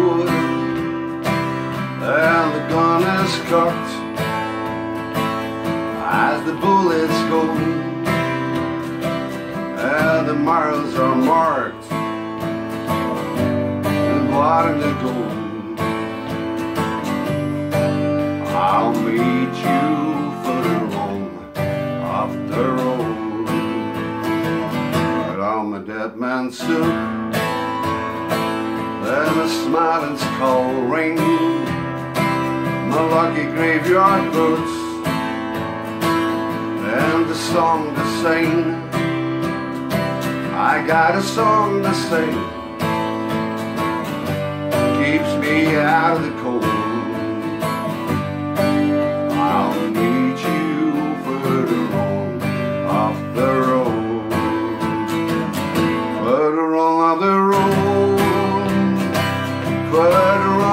wood and the gun is cocked as the bullets go and the miles are marked in blood and the gold. I'll meet you for the wrong of the road but I'm a dead man soon and a smiling skull ring. My lucky graveyard boots and the song to sing. I got a song to sing,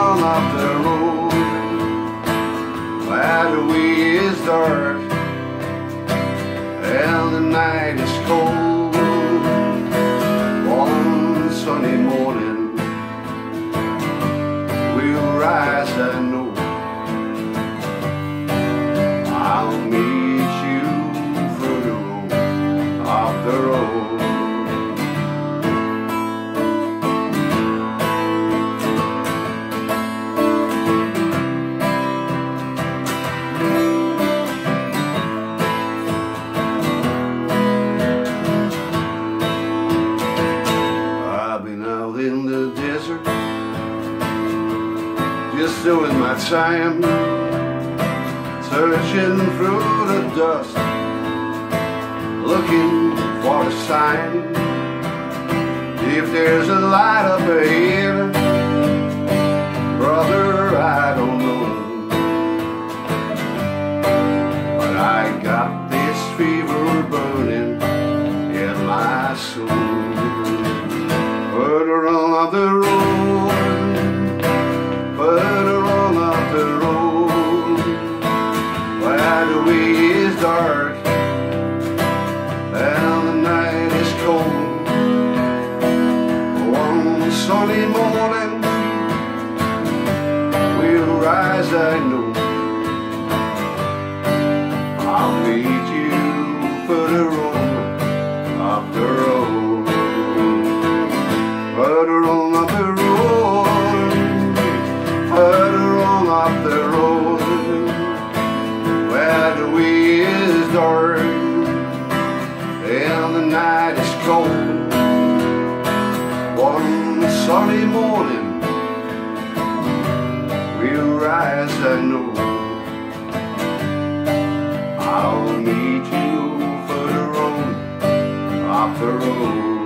on off the road, where the way is dark just doing my time, searching through the dust, looking for a sign. If there's a light up ahead, dark and the night is cold. One sunny morning, we'll rise, I know. Dark and the night is cold. One sunny morning, we'll rise, I know. I'll meet you further on up the road.